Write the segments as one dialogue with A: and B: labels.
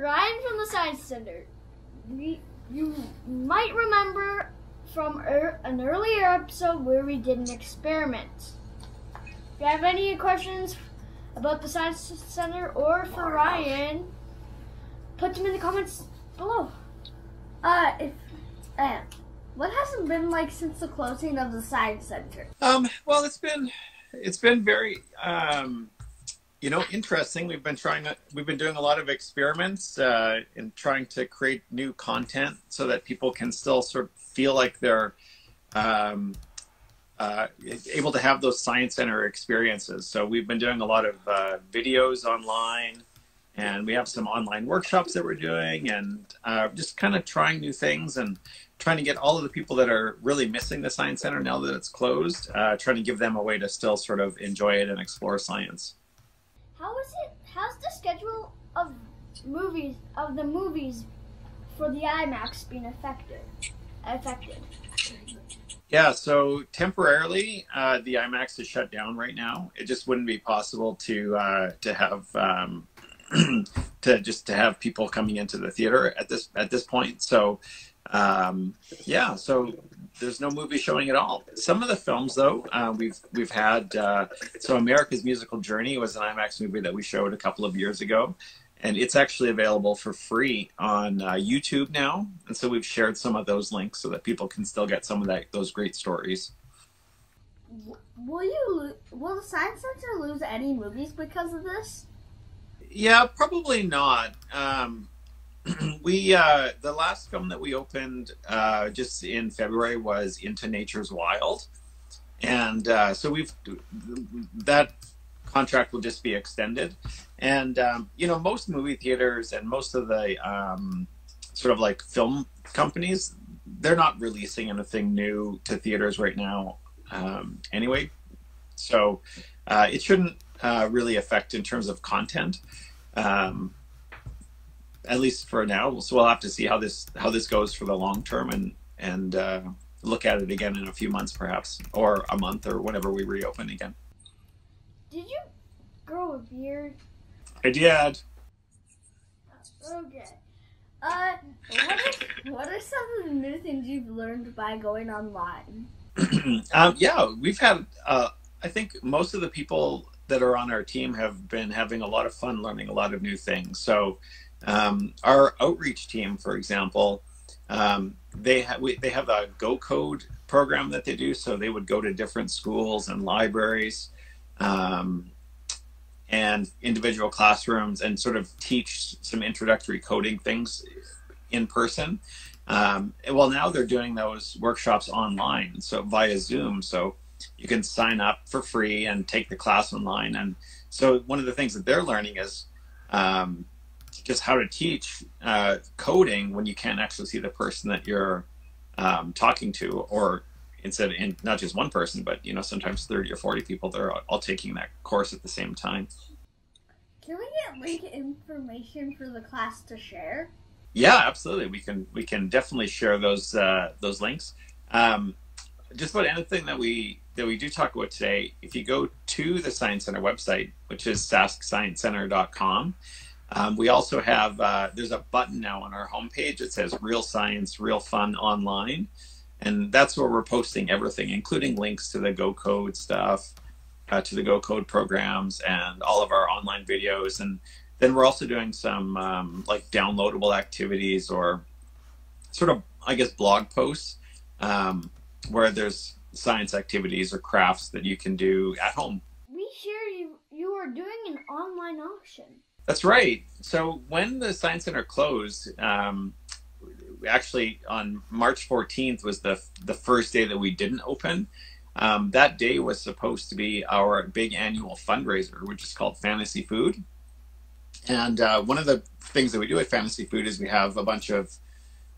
A: Ryan from the Science Center. We, you might remember from er, an earlier episode where we did an experiment. If you have any questions about the Science Center or for Ryan, put them in the comments below.
B: Uh, if, uh, what has it been like since the closing of the Science Center?
C: Um, well, it's been it's been very um, you know interesting. We've been trying we've been doing a lot of experiments uh, in trying to create new content so that people can still sort of feel like they're um, uh, able to have those science center experiences. So we've been doing a lot of uh, videos online, and we have some online workshops that we're doing, and uh, just kind of trying new things and trying to get all of the people that are really missing the science center now that it's closed, uh, trying to give them a way to still sort of enjoy it and explore science.
A: How is it? How's the schedule of movies of the movies for the IMAX being affected? Affected.
C: Yeah, so temporarily, uh, the IMAX is shut down right now. It just wouldn't be possible to uh, to have um, to just to have people coming into the theater at this at this point. So um, yeah, so there's no movie showing at all. Some of the films, though, uh, we've we've had. Uh, so America's Musical Journey was an IMAX movie that we showed a couple of years ago, and it's actually available for free on uh, YouTube now. And so we've shared some of those links so that people can still get some of that those great stories.
B: Will you? Will the Science Center lose any movies because of this?
C: Yeah, probably not. Um, we uh, the last film that we opened uh, just in February was Into Nature's Wild, and uh, so we've that contract will just be extended. And um, you know, most movie theaters and most of the um, sort of like film companies, they're not releasing anything new to theaters right now, um, anyway. So uh, it shouldn't uh, really affect in terms of content. Um, at least for now. So we'll have to see how this how this goes for the long term and and uh, look at it again in a few months, perhaps, or a month, or whenever we reopen again.
A: Did you grow a beard?
C: I did.
A: Okay.
B: Uh, what are, what are some of the new things you've learned by going online?
C: um, yeah, we've had. Uh, I think most of the people that are on our team have been having a lot of fun learning a lot of new things. So um, our outreach team, for example, um, they have they have a Go Code program that they do. So they would go to different schools and libraries um, and individual classrooms and sort of teach some introductory coding things in person. Um, well, now they're doing those workshops online, so via Zoom. So you can sign up for free and take the class online. And so one of the things that they're learning is um, just how to teach uh, coding when you can't actually see the person that you're um, talking to, or instead, in not just one person, but you know sometimes thirty or forty people that are all taking that course at the same time.
B: Can we get link information for the class to share?
C: Yeah, absolutely. We can we can definitely share those uh, those links. Um, just about anything that we that we do talk about today, if you go to the Science Center website, which is sasksciencecenter.com, um, we also have, uh, there's a button now on our homepage that says Real Science, Real Fun Online. And that's where we're posting everything, including links to the Go Code stuff, uh, to the Go Code programs, and all of our online videos. And then we're also doing some um, like downloadable activities or sort of, I guess, blog posts um, where there's science activities or crafts that you can do at home.
A: We hear you, you are doing an online auction.
C: That's right. So when the Science Center closed, um, actually on March 14th was the the first day that we didn't open. Um, that day was supposed to be our big annual fundraiser, which is called Fantasy Food. And uh, one of the things that we do at Fantasy Food is we have a bunch of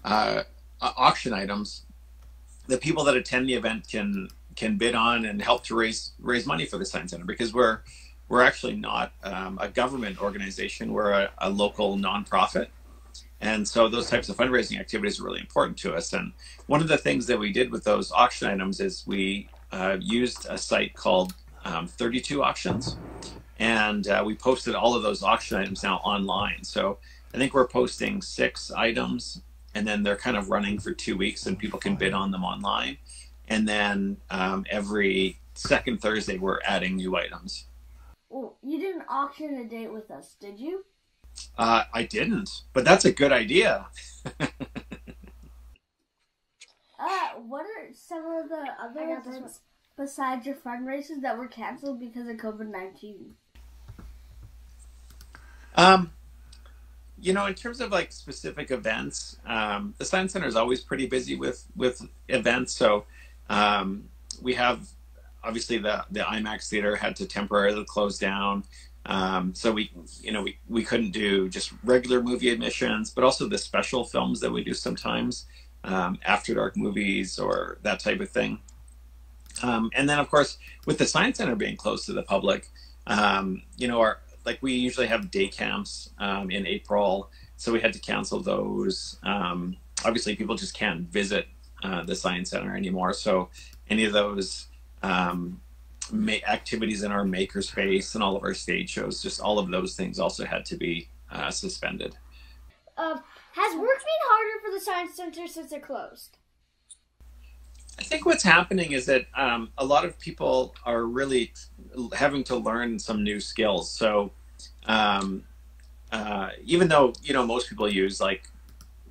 C: uh, auction items that people that attend the event can can bid on and help to raise raise money for the Science Center because we're we're actually not um, a government organization. We're a, a, local nonprofit. And so those types of fundraising activities are really important to us. And one of the things that we did with those auction items is we uh, used a site called um, 32 Auctions. and uh, we posted all of those auction items now online. So I think we're posting six items, and then they're kind of running for two weeks, and people can bid on them online. And then um, every second Thursday, we're adding new items.
B: Well, you didn't auction a date with us, did you?
C: Uh, I didn't, but that's a good idea.
B: uh, what are some of the other events besides your fundraisers that were canceled because of COVID nineteen?
C: Um, you know, in terms of like specific events, um, the Science Center is always pretty busy with with events. So um, we have obviously the the IMAX theater had to temporarily close down. Um, so we, you know, we, we couldn't do just regular movie admissions, but also the special films that we do sometimes, um, after dark movies or that type of thing. Um, and then of course, with the Science Center being closed to the public, um, you know, our, like we usually have day camps, um, in April. So we had to cancel those. Um, obviously people just can't visit, uh, the Science Center anymore. So any of those, um, ma- activities in our makerspace and all of our stage shows, just all of those things also had to be uh, suspended.
A: Uh, has work been harder for the Science Center since it closed?
C: I think what's happening is that um, a lot of people are really having to learn some new skills. So um, uh, even though you know most people use like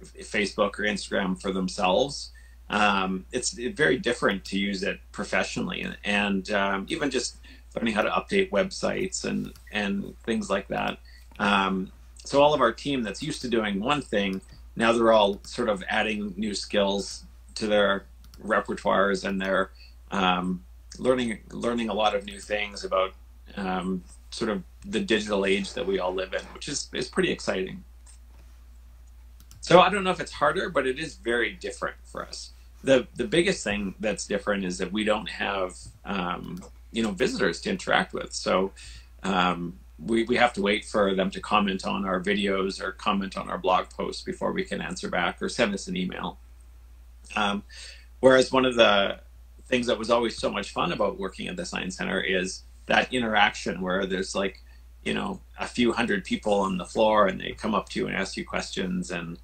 C: Facebook or Instagram for themselves, um, it's very different to use it professionally. And, and um, even just learning how to update websites and and things like that. Um, so all of our team that's used to doing one thing now they're all sort of adding new skills to their repertoires and they're um, learning learning a lot of new things about um, sort of the digital age that we all live in which is is pretty exciting. So I don't know if it's harder, but it is very different for us the the biggest thing that's different is that we don't have um, you know visitors to interact with. So um, we we have to wait for them to comment on our videos or comment on our blog posts before we can answer back or send us an email. Um, whereas one of the things that was always so much fun about working at the Science Center is that interaction where there's like you know a few hundred people on the floor and they come up to you and ask you questions and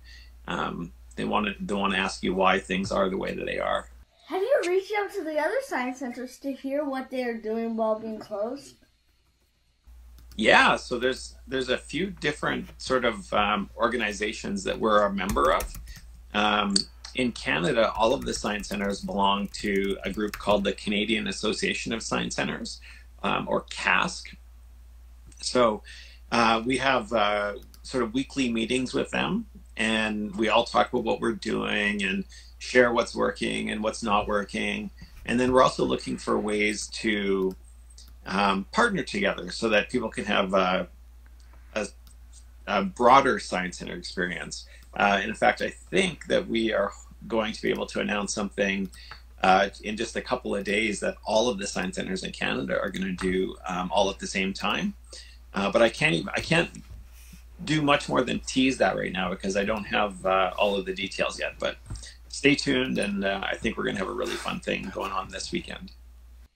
C: um, they want to they want to ask you why things are the way that they are.
B: Have you reached out to the other science centers to hear what they are doing while being closed?
C: Yeah, so there's there's a few different sort of um, organizations that we're a member of. Um, in Canada, all of the science centers belong to a group called the Canadian Association of Science Centers, um, or CASC. So uh, we have uh, sort of weekly meetings with them and we all talk about what we're doing and share what's working and what's not working. And then we're also looking for ways to um, partner together so that people can have a, a, a broader science center experience. Uh, in fact, I think that we are going to be able to announce something uh, in just a couple of days that all of the science centers in Canada are going to do um, all at the same time. Uh, but I can't even, I can't do much more than tease that right now because I don't have uh, all of the details yet. But stay tuned, and uh, I think we're going to have a really fun thing going on this weekend.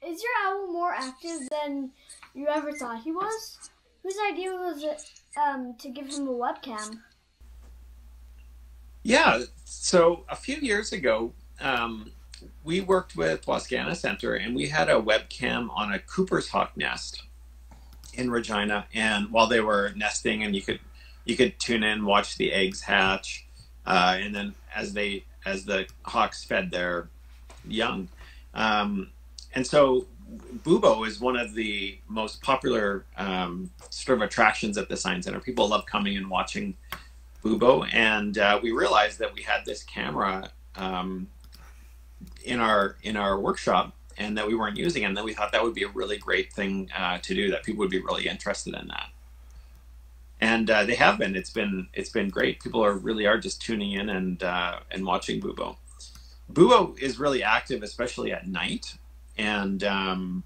A: Is your owl more active than you ever thought he was? Whose idea was it um, to give him a webcam?
C: Yeah, so a few years ago, um, we worked with Wascana Center and we had a webcam on a Cooper's hawk nest in Regina. And while they were nesting, and you could you could tune in, watch the eggs hatch, uh, and then as they as the hawks fed their young. Um, and so Bubo is one of the most popular um, sort of attractions at the Science Center. People love coming and watching Bubo, and uh, we realized that we had this camera um, in our in our workshop and that we weren't using, it, and then we thought that would be a really great thing uh, to do. That people would be really interested in that and uh, they have been. It's been it's been great. People are really are just tuning in and uh, and watching Bubo. Bubo is really active, especially at night, and um,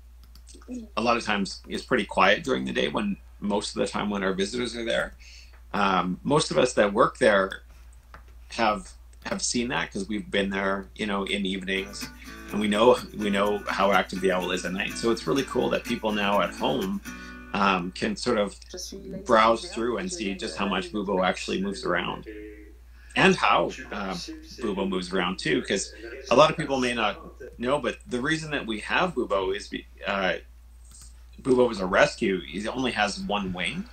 C: a lot of times is pretty quiet during the day when most of the time when our visitors are there. Um, most of us that work there have have seen that because we've been there, you know, in evenings, and we know we know how active the owl is at night. So it's really cool that people now at home um, can sort of browse through and see just how much Bubo actually moves around and how uh, Bubo moves around too. Because a lot of people may not know, but the reason that we have Bubo is uh, Bubo is a rescue. He only has one wing,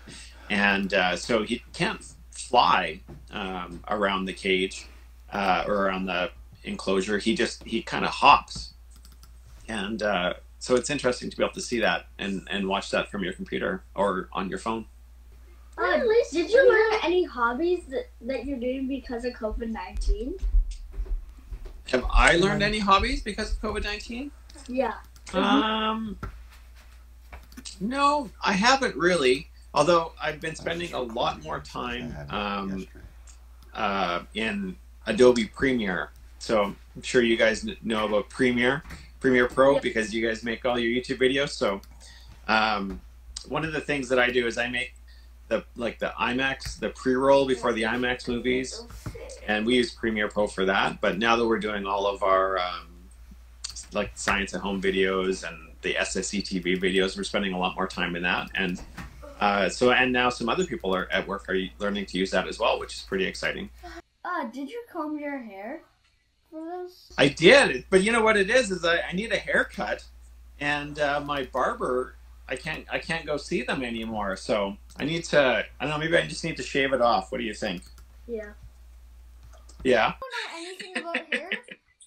C: and uh, so he can't fly um, around the cage uh, or around the enclosure. He just he kind of hops, and uh, so it's interesting to be able to see that and and watch that from your computer or on your phone.
B: Uh, did you learn any hobbies that, that you're doing because of COVID nineteen?
C: Have I learned any hobbies because of COVID nineteen?
B: Yeah.
C: Um, no, I haven't really. Although I've been spending a lot more time um, uh, in Adobe Premiere. So I'm sure you guys know about Premiere, Premiere Pro,
B: Yep.
C: because you guys make all your YouTube videos. So um, one of the things that I do is I make the like the IMAX, the pre-roll before the IMAX movies, and we use Premiere Pro for that. But now that we're doing all of our um, like science at home videos and the SSC TV videos, we're spending a lot more time in that. And uh, so, and now some other people are at work are learning to use that as well, which is pretty exciting.
B: Uh, did you comb your hair for this?
C: I did, but you know what it is? Is I, I need a haircut, and uh, my barber, I can't I can't go see them anymore. So I need to. I don't know. Maybe I just need to shave it off. What do you think?
B: Yeah.
C: Yeah.
A: know anything about hair,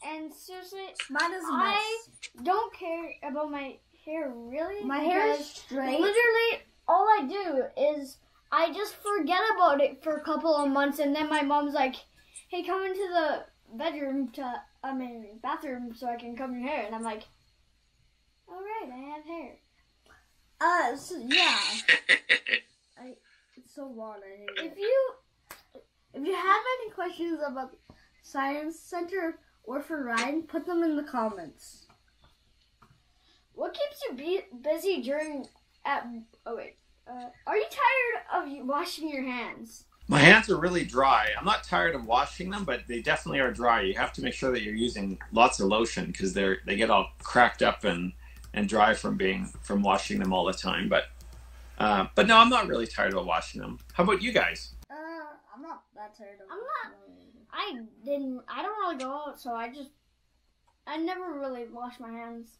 A: and seriously,
B: Mine is a
A: I-
B: mess.
A: don't care about my hair really.
B: My hair is straight.
A: Literally, all I do is I just forget about it for a couple of months, and then my mom's like, "Hey, come into the bedroom to I mean bathroom so I can comb your hair," and I'm like, "All right, I have hair."
B: Uh, so, yeah. It's so long. I hate it.
A: If you
B: If you have any questions about Science Center or for Ryan, put them in the comments.
A: What keeps you be- busy during at? Oh wait, uh, are you tired of you washing your hands?
C: My hands are really dry. I'm not tired of washing them, but they definitely are dry. You have to make sure that you're using lots of lotion because they're they get all cracked up and and dry from being from washing them all the time. But uh, but no, I'm not really tired of washing them. How about you guys?
B: Uh, I'm not that tired of
A: I'm not- I didn't. I don't really go out, so I just. I never really wash my hands.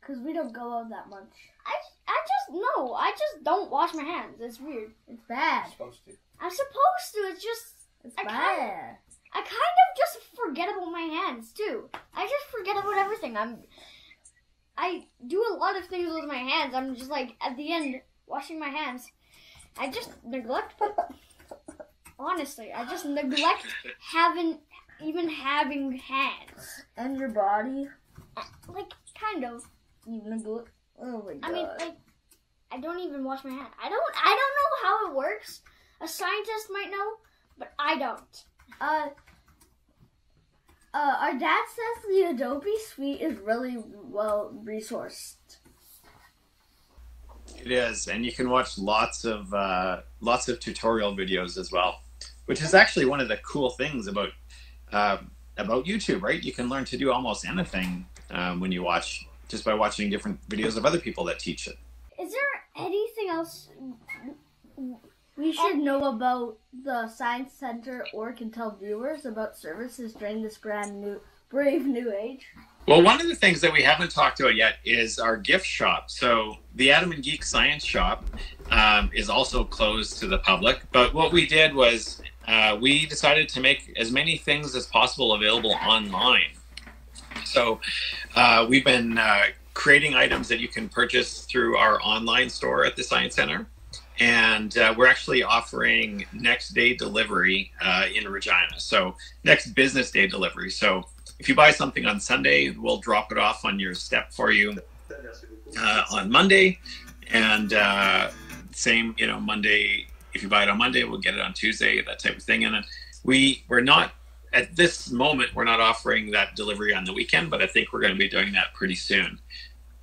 B: Because we don't go out that much.
A: I, I just no. I just don't wash my hands. It's weird.
B: It's bad.
D: supposed to.
A: I'm supposed to. It's just
B: It's
A: I
B: bad.
A: I kind of just forget about my hands too. I just forget about everything. I'm. I do a lot of things with my hands. I'm just like at the end washing my hands. I just neglect. Honestly, I just neglect having even having hands.
B: And your body, uh,
A: Like kind of.
B: you neglect. Oh my god.
A: I mean, like I don't even wash my hands. I don't. I don't know how it works. A scientist might know, but I don't.
B: uh, uh, our dad says the Adobe Suite is really well resourced.
C: It is, and you can watch lots of uh, lots of tutorial videos as well, which is actually one of the cool things about uh, about YouTube. Right, you can learn to do almost anything um, when you watch just by watching different videos of other people that teach it.
A: Is there anything else?
B: We should know about the Science Center or can tell viewers about services during this grand new, brave new age.
C: Well, one of the things that we haven't talked about yet is our gift shop. So the Adam and Geek Science Shop um, is also closed to the public. But what we did was uh, we decided to make as many things as possible available online. So uh, we've been uh, creating items that you can purchase through our online store at the Science Center. And uh, we're actually offering next day delivery uh, in Regina. So next business day delivery. So if you buy something on Sunday, we'll drop it off on your step for you uh, on Monday, and uh, same, you know, Monday. If you buy it on Monday, we'll get it on Tuesday, that type of thing. And we we're not at this moment we're not offering that delivery on the weekend, but I think we're going to be doing that pretty soon.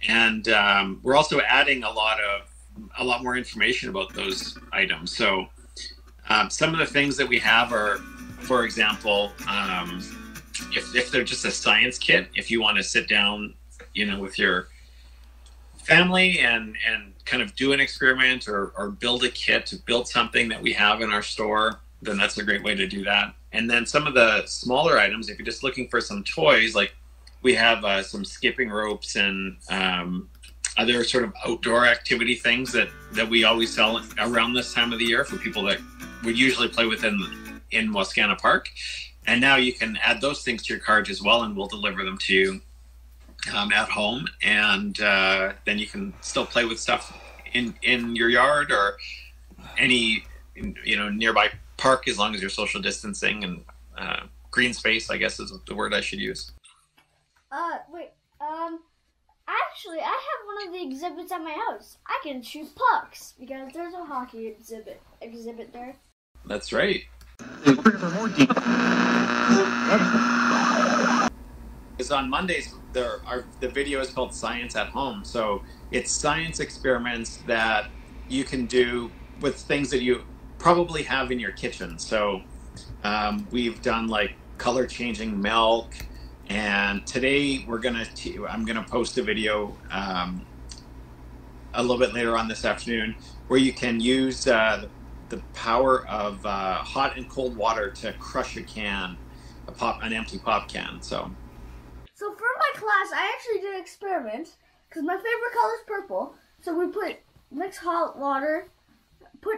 C: And um, we're also adding a lot of a lot more information about those items. So um, some of the things that we have are, for example. Um, if, if they're just a science kit, if you want to sit down, you know, with your family and and kind of do an experiment or, or build a kit to build something that we have in our store, then that's a great way to do that. And then some of the smaller items, if you're just looking for some toys, like we have uh, some skipping ropes and um, other sort of outdoor activity things that that we always sell around this time of the year for people that would usually play within in Wascana Park. And now you can add those things to your cart as well, and we'll deliver them to you um, at home, and uh, then you can still play with stuff in in your yard or any you know nearby park as long as you're social distancing and uh, green space. I guess is the word I should use.
A: Uh, wait. Um, actually, I have one of the exhibits at my house. I can shoot pucks because there's a hockey exhibit exhibit there.
C: That's right. Because on Mondays there are the video is called Science at Home, so it's science experiments that you can do with things that you probably have in your kitchen. So um, we've done like color changing milk, and today we're gonna t- I'm gonna post a video um, a little bit later on this afternoon where you can use uh, the power of uh, hot and cold water to crush a can, a pop, an empty pop can. So,
B: So for my class, I actually did an experiment because my favorite color is purple. So we put mix hot water, put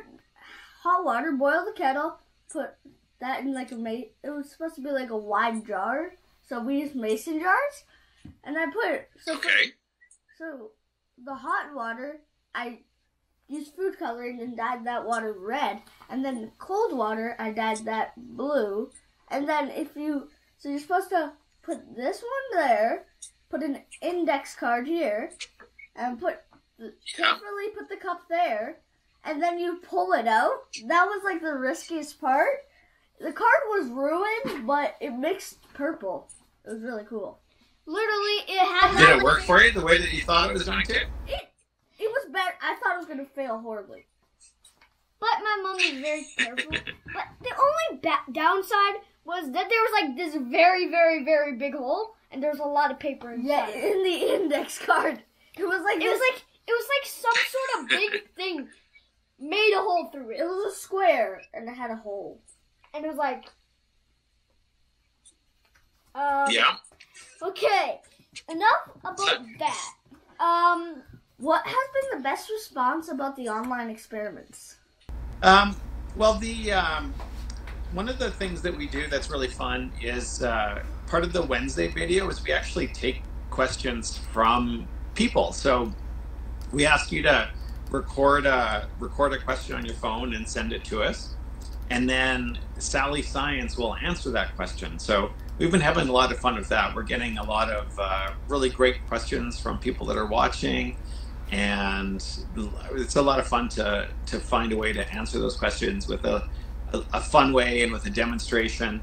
B: hot water, boil the kettle, put that in like a ma- it was supposed to be like a wide jar. So we use mason jars, and I put so for- so the hot water, I used food coloring and dyed that water red, and then the cold water, I dyed that blue, and then if you, so you're supposed to put this one there, put an index card here, and put the, carefully put the cup there, and then you pull it out. That was like the riskiest part. The card was ruined, but it mixed purple. It was really cool.
A: Literally, it had.
C: did it work for you the way that you thought it was going to?
B: It it was bad. I thought it was gonna fail horribly.
A: But my mom was very careful. but the only ba- downside was that there was like this very, very, very big hole, and there was a lot of paper inside.
B: Yeah, in the index card. It was like
A: It was like it was like some sort of big thing made a hole through
B: it
A: it,
B: was a square and it had a hole.
A: and it was like. Um,
C: Yeah.
A: Okay. Enough about that. Um.
B: What has been the best response about the online experiments?
C: Um, well, the um, one of the things that we do that's really fun is uh, part of the Wednesday video is we actually take questions from people. So we ask you to record a record a question on your phone and send it to us, and then Sally Science will answer that question. So we've been having a lot of fun with that. We're getting a lot of uh, really great questions from people that are watching and it's a lot of fun to to find a way to answer those questions with a, a, fun way and with a demonstration.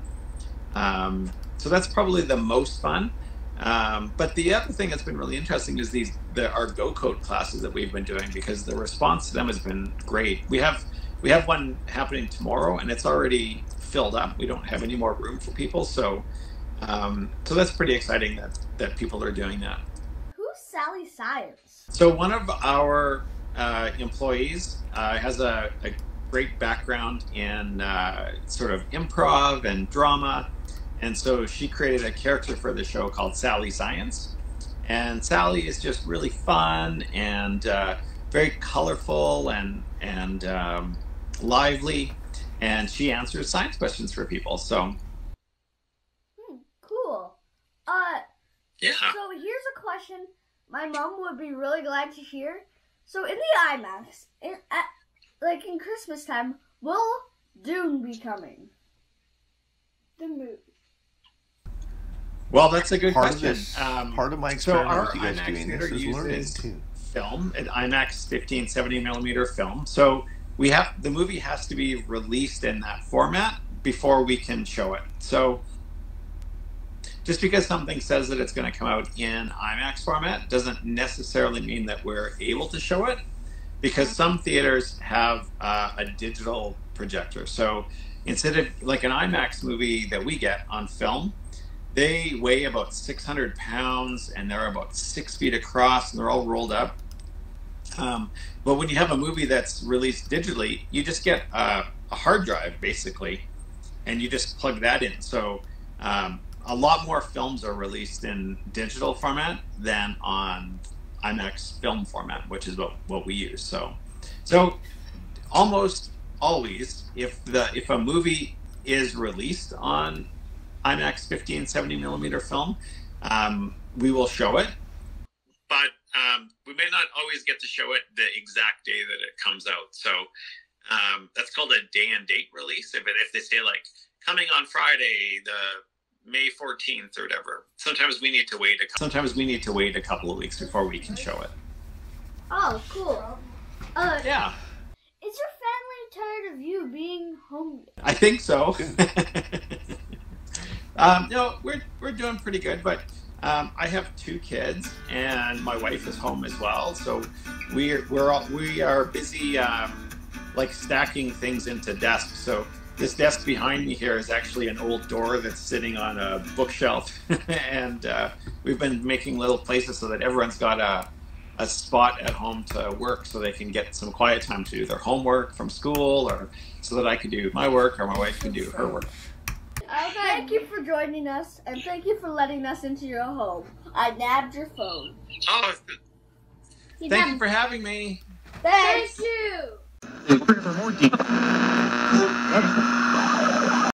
C: Um, so that's probably the most fun. Um, but the other thing that's been really interesting is these the, our Go Code classes that we've been doing because the response to them has been great. We have we have one happening tomorrow and it's already filled up. We don't have any more room for people, so um, so that's pretty exciting that that people are doing that.
B: Who's Sally Science?
C: So one of our uh, employees uh, has a, a great background in uh, sort of improv and drama, and so she created a character for the show called Sally Science. And Sally is just really fun and uh, very colorful and and um, lively, and she answers science questions for people. So
B: Hmm, cool. Uh,
C: yeah,
B: so here's a question my mom would be really glad to hear. So in the IMAX, in, at, like in Christmas time, will Dune be coming?
A: The movie.
C: well, that's a good
D: part
C: question.
D: of this,
C: Um,
D: part of my
C: so
D: experiment
C: our
D: with you guys
C: IMAX
D: doing this is learning
C: uses-
D: too.
C: film, an IMAX 15, 70 millimeter film. So we have the movie has to be released in that format before we can show it. So just because something says that it's going to come out in IMAX format doesn't necessarily mean that we're able to show it because some theaters have uh, a digital projector. So instead of like an IMAX movie that we get on film, they weigh about 600 pounds and they're about six feet across and they're all rolled up. Um, but when you have a movie that's released digitally, you just get a, a hard drive basically, and you just plug that in. So um, a lot more films are released in digital format than on IMAX film format, which is what, what we use. So, so almost always, if the if a movie is released on IMAX 15 70 millimeter film, um, we will show it. But um, we may not always get to show it the exact day that it comes out. So um, that's called a day and date release. If, it, if they say like coming on Friday, the May 14th or whatever. Sometimes we need to wait. A, sometimes we need to wait a couple of weeks before we can show it.
B: Oh, cool. Uh,
C: Yeah,
A: Is your family tired of you being home?
C: I think so. um, no, we're we're doing pretty good, but um, I have two kids and my wife is home as well, so we're we're all, we are busy um, like stacking things into desks. So this desk behind me here is actually an old door that's sitting on a bookshelf, and uh, we've been making little places so that everyone's got a a spot at home to work so they can get some quiet time to do their homework from school or so that I can do my work or my wife can do her work. Okay.
B: Thank you for joining us, and thank you for letting us into your home. I nabbed your phone.
C: Oh, thank you for having me.
B: Thanks.
A: Thank you.
D: For more details.